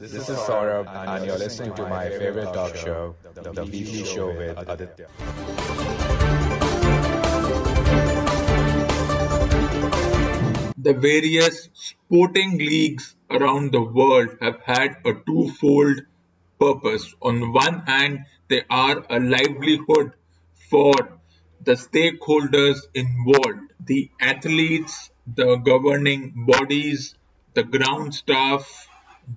This is Saurabh, and you're listening to my favorite talk show, The Weekly Show with Aditya. The various sporting leagues around the world have had a twofold purpose. On one hand, they are a livelihood for the stakeholders involved, the athletes, the governing bodies, the ground staff,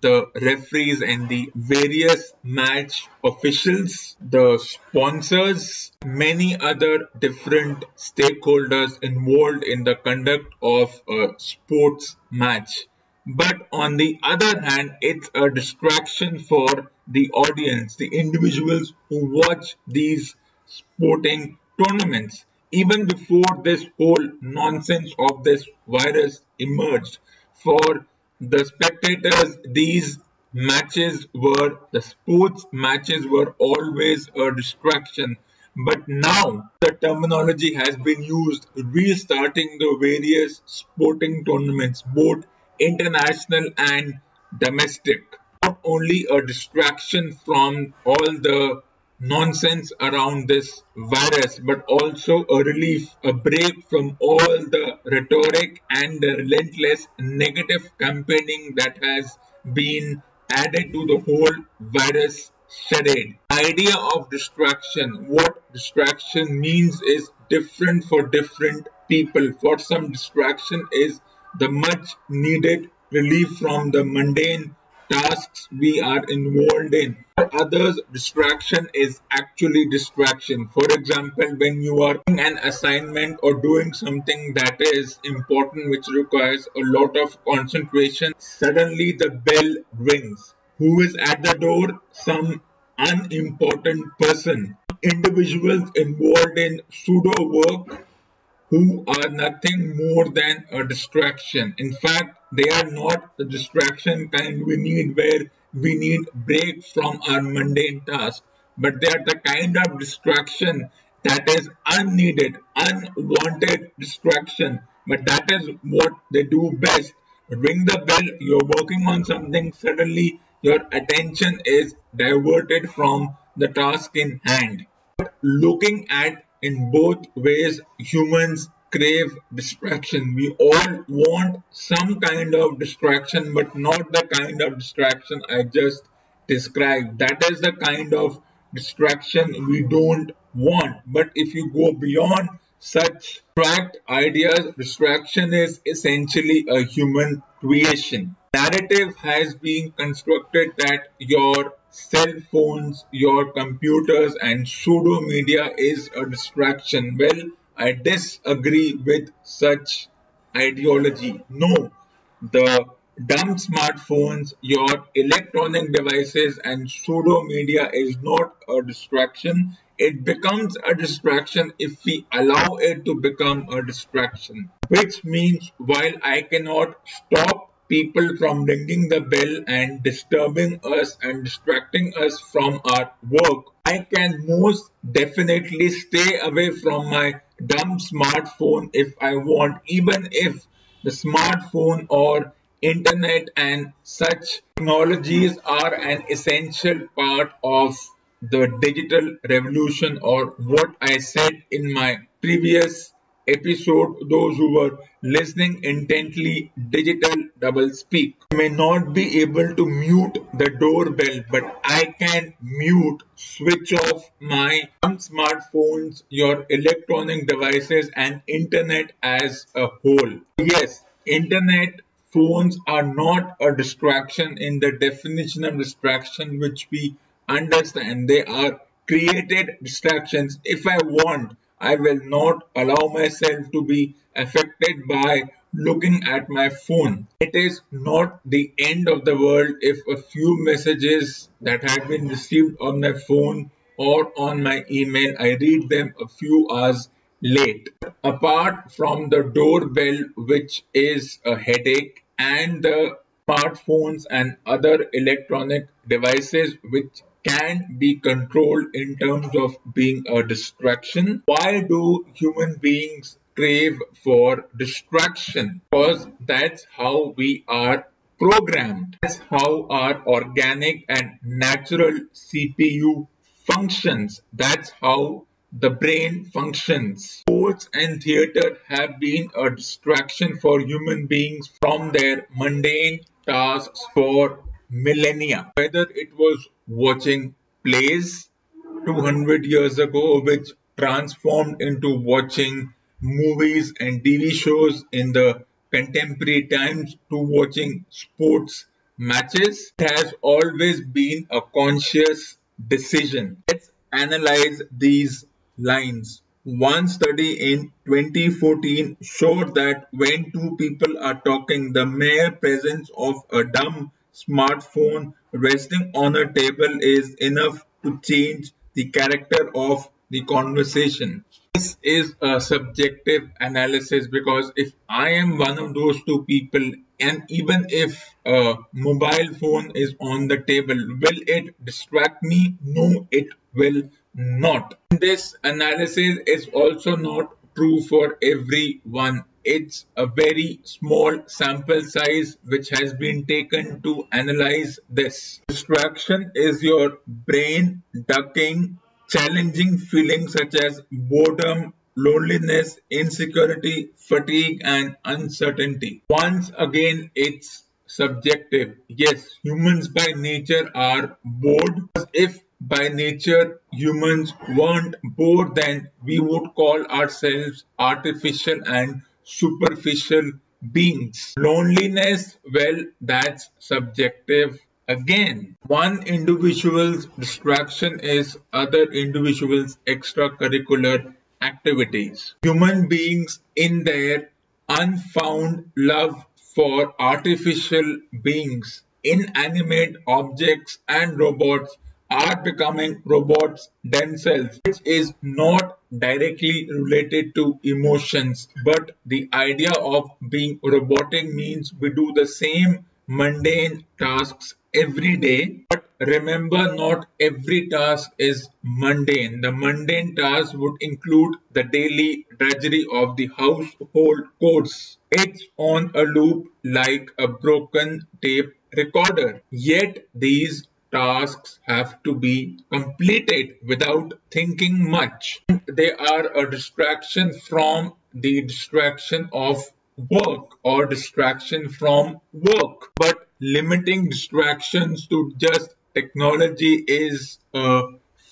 the referees and the various match officials, the sponsors, many other different stakeholders involved in the conduct of a sports match. But on the other hand, it's a distraction for the audience, the individuals who watch these sporting tournaments. Even before this whole nonsense of this virus emerged, for the spectators, these matches were, the sports matches were always a distraction. But now the terminology has been used restarting the various sporting tournaments, both international and domestic. Not only a distraction from all the nonsense around this virus, but also a relief, a break from all the rhetoric and the relentless negative campaigning that has been added to the whole virus charade. Idea of distraction, what distraction means is different for different people. For some, distraction is the much needed relief from the mundane tasks we are involved in. For others, distraction is actually distraction. For example, when you are doing an assignment or doing something that is important which requires a lot of concentration, suddenly the bell rings. Who is at the door? Some unimportant person. Individuals involved in pseudo work who are nothing more than a distraction. In fact, they are not the distraction kind we need where we need break from our mundane tasks, but they are the kind of distraction that is unneeded, unwanted distraction. But that is what they do best. Ring the bell, you're working on something, suddenly your attention is diverted from the task in hand. But Looking at in both ways humans crave distraction. We all want some kind of distraction but not the kind of distraction i just described. That is the kind of distraction we don't want. But if you go beyond such abstract ideas distraction is essentially a human creation narrative has been constructed that your cell phones, your computers and pseudo media is a distraction. Well, I disagree with such ideology. No, the dumb smartphones, your electronic devices and pseudo media is not a distraction. It becomes a distraction if we allow it to become a distraction. Which means while I cannot stop people from ringing the bell and disturbing us and distracting us from our work, I can most definitely stay away from my dumb smartphone if I want, even if the smartphone or internet and such technologies are an essential part of the digital revolution or what I said in my previous episode those who were listening intently digital double speak. May not be able to mute the doorbell but i can mute switch off my smartphones your electronic devices and internet as a whole. Yes internet phones are not a distraction in the definition of distraction which we understand. They are created distractions. If i want I will not allow myself to be affected by looking at my phone. It is not the end of the world if a few messages that have been received on my phone or on my email, I read them a few hours late. Apart from the doorbell, which is a headache, and the smartphones and other electronic devices which can be controlled in terms of being a distraction. Why do human beings crave for distraction? Because that's how we are programmed. That's how our organic and natural CPU functions. That's how the brain functions. Sports and theater have been a distraction for human beings from their mundane tasks for millennia. Whether it was watching plays 200 years ago, which transformed into watching movies and TV shows in the contemporary times, to watching sports matches, it has always been a conscious decision. Let's analyze these lines. One study in 2014 showed that when two people are talking, the mere presence of a dumb smartphone resting on a table is enough to change the character of the conversation. This is a subjective analysis because if I am one of those two people and even if a mobile phone is on the table, will it distract me? No, it will not. This analysis is also not true for everyone. It's a very small sample size which has been taken to analyze this. Distraction is your brain ducking challenging feelings such as boredom, loneliness, insecurity, fatigue, and uncertainty. Once again, it's subjective. Yes, humans by nature are bored. If by nature humans weren't bored then we would call ourselves artificial and superficial beings. Loneliness, well, that's subjective again. One individual's distraction is other individual's extracurricular activities. Human beings in their unfound love for artificial beings, inanimate objects and robots are becoming robots themselves, which is not directly related to emotions. But the idea of being robotic means we do the same mundane tasks every day. But remember, not every task is mundane. The mundane task would include the daily drudgery of the household chores. It's on a loop like a broken tape recorder. Yet these tasks have to be completed without thinking much. They are a distraction from the distraction of work or distraction from work. But limiting distractions to just technology is a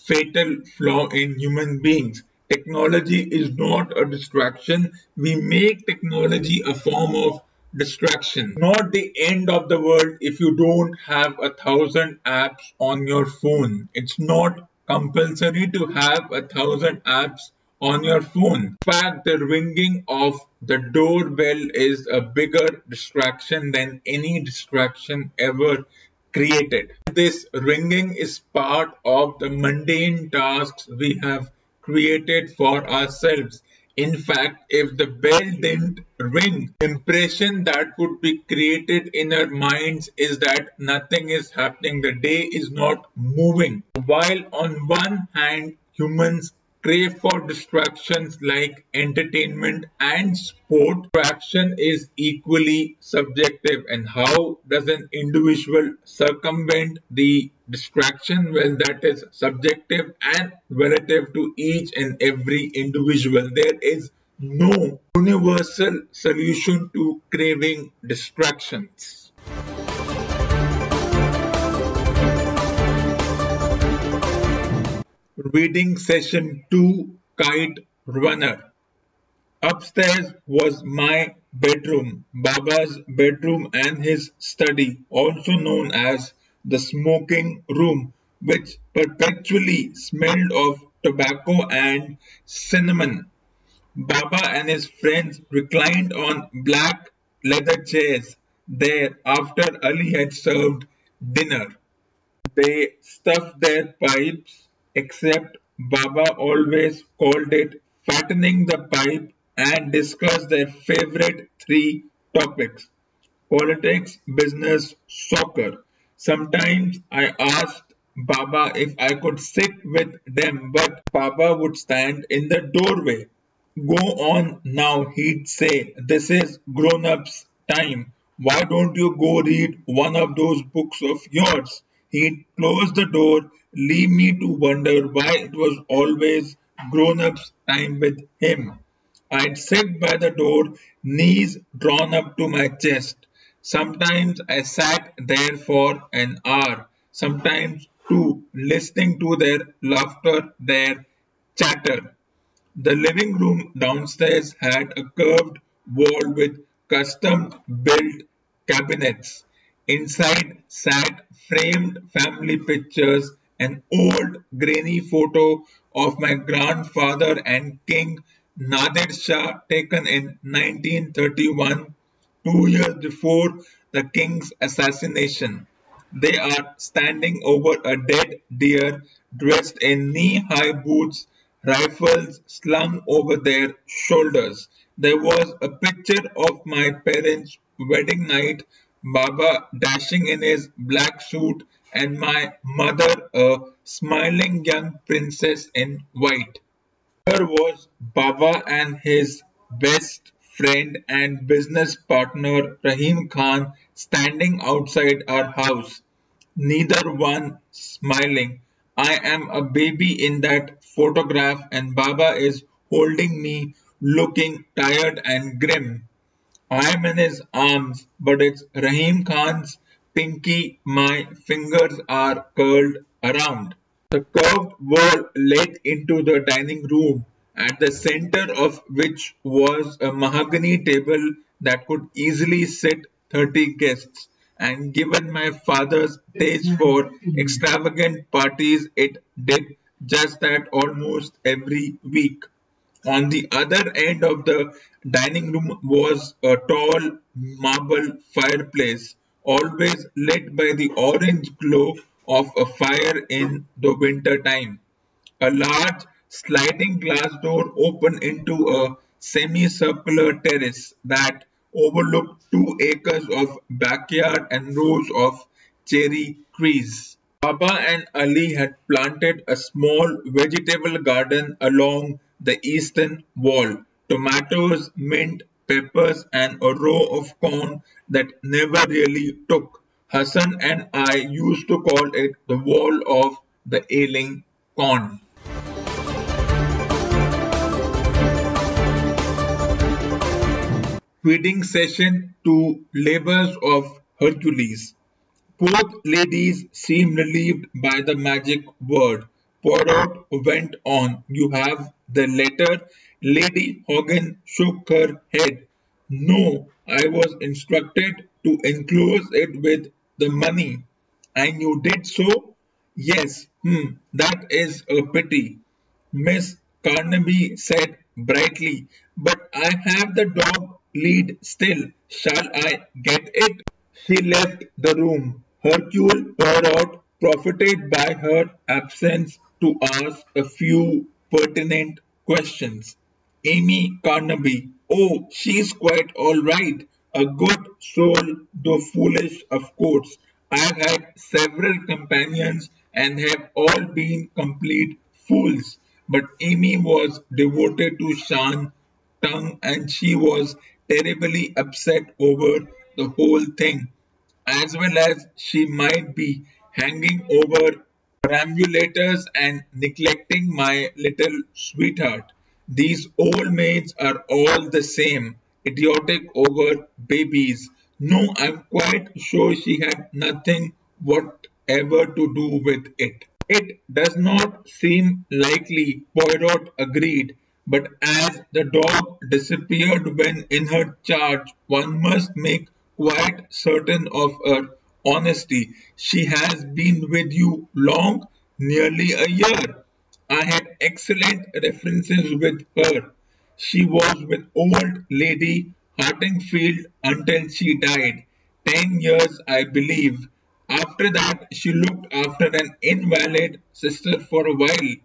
fatal flaw in human beings. Technology is not a distraction. We make technology a form of distraction. Not the end of the world if you don't have a thousand apps on your phone. It's not compulsory to have a thousand apps on your phone. In fact, the ringing of the doorbell is a bigger distraction than any distraction ever created. This ringing is part of the mundane tasks we have created for ourselves. In fact, if the bell didn't ring, impression that would be created in our minds is that nothing is happening. The day is not moving. While on one hand, humans crave for distractions like entertainment and sport, distraction is equally subjective. And how does an individual circumvent the distraction? Well, that is subjective and relative to each and every individual. There is no universal solution to craving distractions. Reading Session 2 Kite Runner. Upstairs was my bedroom, Baba's bedroom and his study, also known as the smoking room, which perpetually smelled of tobacco and cinnamon. Baba and his friends reclined on black leather chairs there after Ali had served dinner. They stuffed their pipes except Baba always called it fattening the pipe and discussed their favorite three topics politics, business, soccer. Sometimes I asked Baba if I could sit with them, but Baba would stand in the doorway. Go on now, he'd say. This is grown ups' time. Why don't you go read one of those books of yours? He'd close the door, leave me to wonder why it was always grown ups' time with him. I'd sit by the door, knees drawn up to my chest. Sometimes I sat there for an hour, sometimes two, listening to their laughter, their chatter. The living room downstairs had a curved wall with custom built cabinets. Inside sat framed family pictures, an old grainy photo of my grandfather and King Nadir Shah taken in 1931, two years before the king's assassination. They are standing over a dead deer dressed in knee-high boots rifles slung over their shoulders. There was a picture of my parents' wedding night, Baba dashing in his black suit, and my mother, a smiling young princess in white. There was Baba and his best friend and business partner Rahim Khan standing outside our house, neither one smiling. I am a baby in that photograph and Baba is holding me looking tired and grim. I am in his arms, but it's Rahim Khan's pinky my fingers are curled around. The curved wall led into the dining room, at the center of which was a mahogany table that could easily sit 30 guests and given my father's taste for extravagant parties, it did just that almost every week. On the other end of the dining room was a tall marble fireplace, always lit by the orange glow of a fire in the winter time. A large sliding glass door opened into a semicircular terrace that overlooked two acres of backyard and rows of cherry trees. Baba and Ali had planted a small vegetable garden along the eastern wall. Tomatoes, mint, peppers, and a row of corn that never really took. Hassan and I used to call it the wall of the ailing corn. feeding session to labors of Hercules. Both ladies seemed relieved by the magic word. Poirot went on. You have the letter? Lady Hoggin shook her head. No, I was instructed to enclose it with the money. And you did so? Yes, hmm, that is a pity. Miss Carnaby said brightly, but I have the dog lead still. Shall I get it? She left the room. Hercule Poirot profited by her absence to ask a few pertinent questions. Amy Carnaby. Oh, she's quite all right. A good soul, though foolish, of course. I've had several companions and have all been complete fools. But Amy was devoted to Shan Tung and she was terribly upset over the whole thing, as well as she might be hanging over perambulators and neglecting my little sweetheart. These old maids are all the same, idiotic over babies. No, I'm quite sure she had nothing whatever to do with it. It does not seem likely, Poirot agreed, but as the dog disappeared when in her charge, one must make quite certain of her honesty. She has been with you long, nearly a year. I had excellent references with her. She was with old lady Hartingfield until she died. Ten years, I believe. After that, she looked after an invalid sister for a while.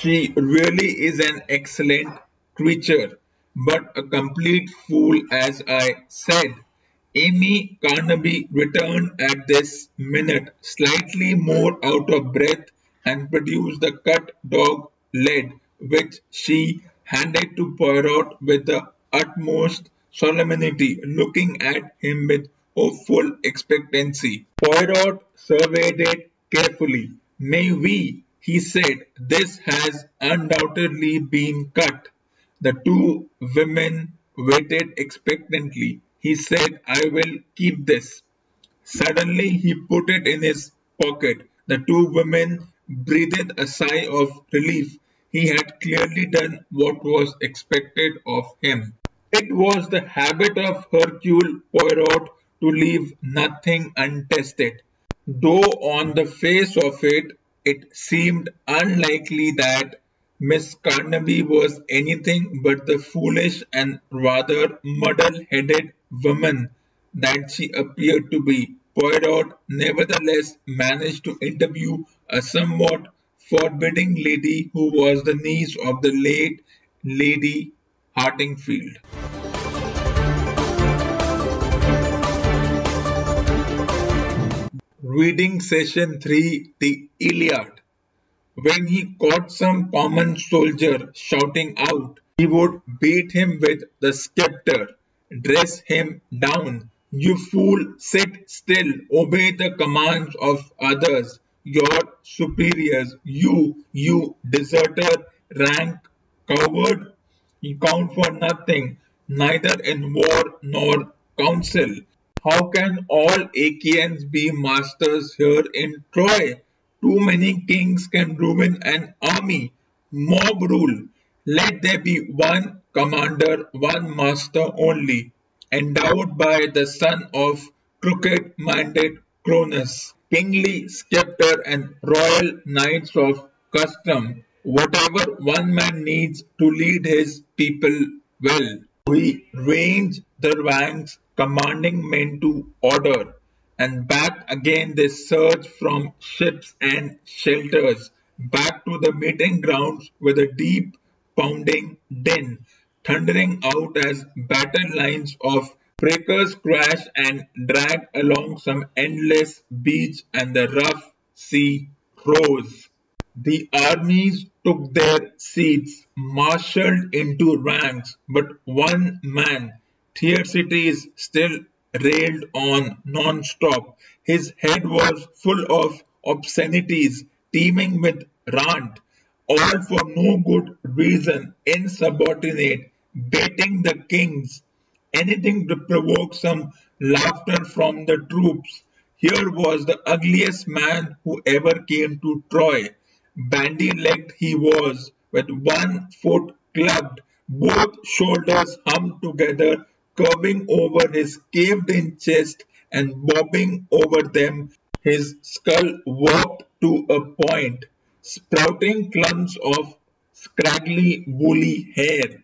She really is an excellent creature, but a complete fool as I said. Amy Carnaby returned at this minute, slightly more out of breath, and produced the cut dog lead, which she handed to Poirot with the utmost solemnity, looking at him with hopeful expectancy. Poirot surveyed it carefully. May we, he said, this has undoubtedly been cut. The two women waited expectantly. He said, I will keep this. Suddenly he put it in his pocket. The two women breathed a sigh of relief. He had clearly done what was expected of him. It was the habit of Hercule Poirot to leave nothing untested. Though on the face of it, it seemed unlikely that Miss Carnaby was anything but the foolish and rather muddle-headed woman that she appeared to be. Poirot nevertheless managed to interview a somewhat forbidding lady who was the niece of the late Lady Hartingfield. Reading Session 3 The Iliad. When he caught some common soldier shouting out, he would beat him with the scepter, dress him down. You fool, sit still, obey the commands of others, your superiors. You, you deserter, rank, coward, you count for nothing, neither in war nor council. How can all Achaeans be masters here in Troy? Too many kings can ruin an army. Mob rule. Let there be one commander, one master only, endowed by the son of crooked-minded Cronus, kingly scepter and royal knights of custom, whatever one man needs to lead his people well. He ranged the ranks, commanding men to order and back again they surge from ships and shelters back to the meeting grounds with a deep pounding din, thundering out as battle lines of breakers crash and drag along some endless beach and the rough sea rose. The armies took their seats, marshaled into ranks, but one man, Thersites, still railed on non-stop. His head was full of obscenities, teeming with rant, all for no good reason, insubordinate, baiting the kings, anything to provoke some laughter from the troops. Here was the ugliest man who ever came to Troy. Bandy-legged he was, with one foot clubbed, both shoulders humped together curving over his caved-in chest and bobbing over them, his skull warped to a point, sprouting clumps of scraggly woolly hair.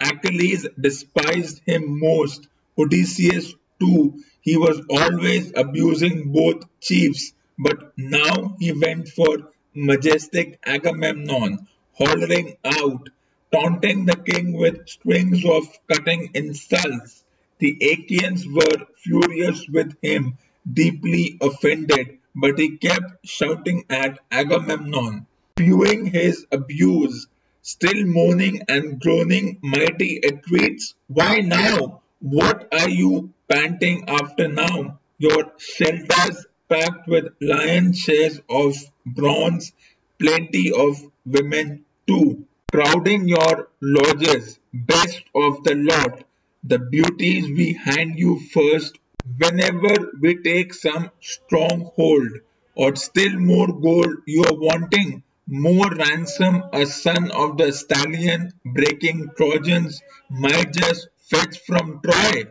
Achilles despised him most, Odysseus too. He was always abusing both chiefs, but now he went for majestic Agamemnon, hollering out, taunting the king with strings of cutting insults. The Achaeans were furious with him, deeply offended, but he kept shouting at Agamemnon, spewing his abuse, still moaning and groaning mighty entreaties. Why now? What are you panting after now? Your shelters packed with lion shares of bronze, plenty of women too crowding your lodges, best of the lot, the beauties we hand you first whenever we take some stronghold, or still more gold you are wanting, more ransom a son of the stallion breaking Trojans might just fetch from Troy.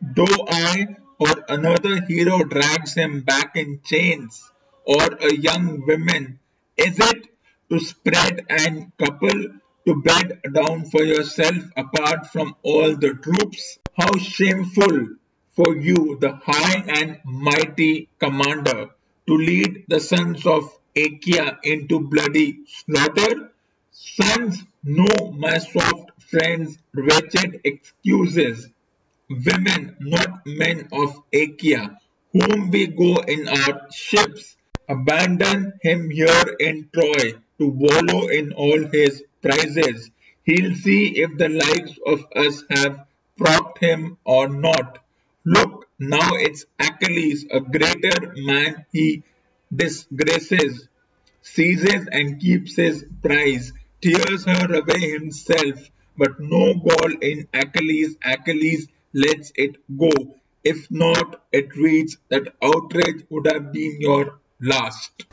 Though I or another hero drags him back in chains, or a young woman, is it to spread and couple to bed down for yourself apart from all the troops? How shameful for you, the high and mighty commander, to lead the sons of Achaea into bloody slaughter? Sons, no, my soft friends, wretched excuses. Women, not men of Achaea, whom we go in our ships, abandon him here in Troy to wallow in all his prizes. He'll see if the likes of us have propped him or not. Look, now it's Achilles, a greater man he disgraces, seizes and keeps his prize, tears her away himself, but no gall in Achilles, Achilles lets it go. If not, Atrides that outrage would have been your last.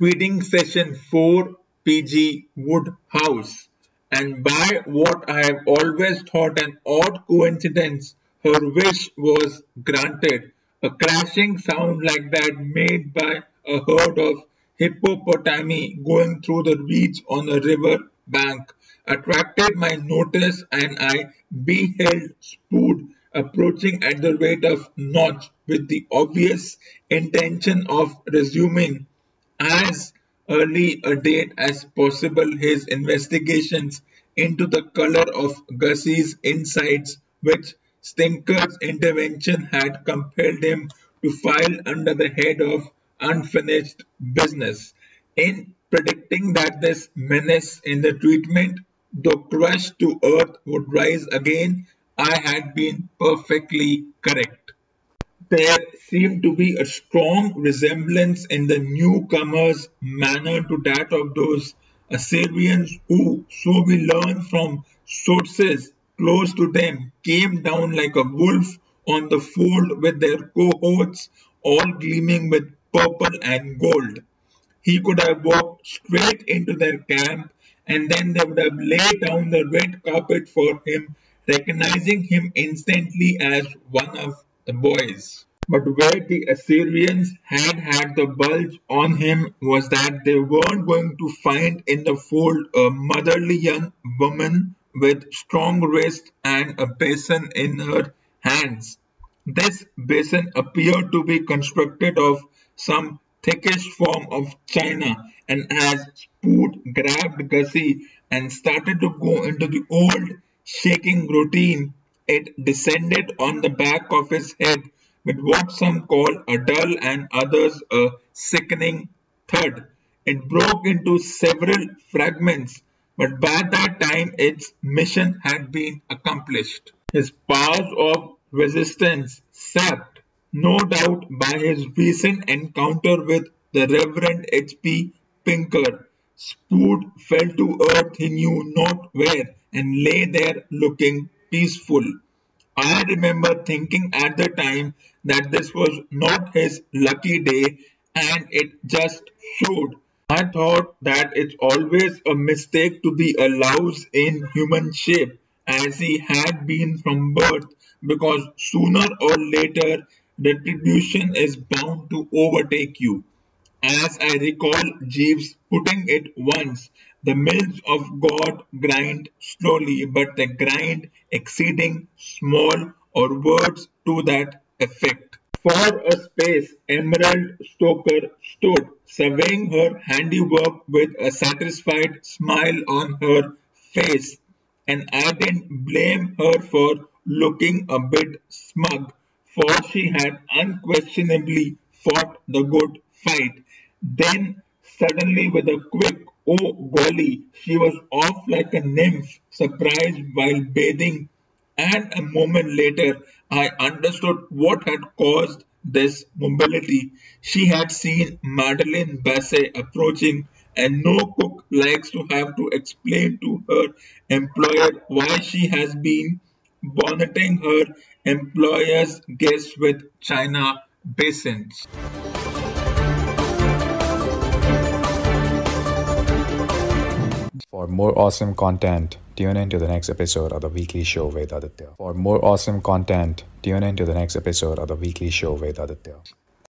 Tweeting session 4 PG Wodehouse. And by what I have always thought an odd coincidence, her wish was granted. A crashing sound like that made by a herd of hippopotami going through the reeds on a river bank attracted my notice and I beheld Spode approaching at the rate of notch with the obvious intention of resuming as early a date as possible his investigations into the color of Gussie's insides which Stinker's intervention had compelled him to file under the head of unfinished business. In predicting that this menace in the treatment, though crushed to earth, would rise again, I had been perfectly correct. There seemed to be a strong resemblance in the newcomer's manner to that of those Assyrians who, so we learn from sources close to them, came down like a wolf on the fold with their cohorts all gleaming with purple and gold. He could have walked straight into their camp and then they would have laid down the red carpet for him, recognizing him instantly as one of the boys. But where the Assyrians had had the bulge on him was that they weren't going to find in the fold a motherly young woman with strong wrist and a basin in her hands. This basin appeared to be constructed of some thickish form of china, and as Spode grabbed Gussie and started to go into the old shaking routine, it descended on the back of his head with what some call a dull and others a sickening thud. It broke into several fragments, but by that time its mission had been accomplished. His powers of resistance sapped no doubt by his recent encounter with the Reverend H. P. Pinker. Spode fell to earth he knew not where and lay there looking peaceful. I remember thinking at the time that this was not his lucky day and it just showed. I thought that it's always a mistake to be a louse in human shape as he had been from birth because sooner or later retribution is bound to overtake you. As I recall Jeeves putting it once, the mills of God grind slowly, but they grind exceeding small, or words to that effect. For a space, Emerald Stoker stood, surveying her handiwork with a satisfied smile on her face, and I didn't blame her for looking a bit smug for she had unquestionably fought the good fight. Then, suddenly, with a quick oh golly, she was off like a nymph surprised while bathing, and a moment later, I understood what had caused this mobility. She had seen Madeline Bassett approaching, and no cook likes to have to explain to her employer why she has been bonneting her employer's guests with china basins. For more awesome content, tune in to the next episode of the Weekly Show with Aditya. For more awesome content, tune in to the next episode of the Weekly Show with Aditya.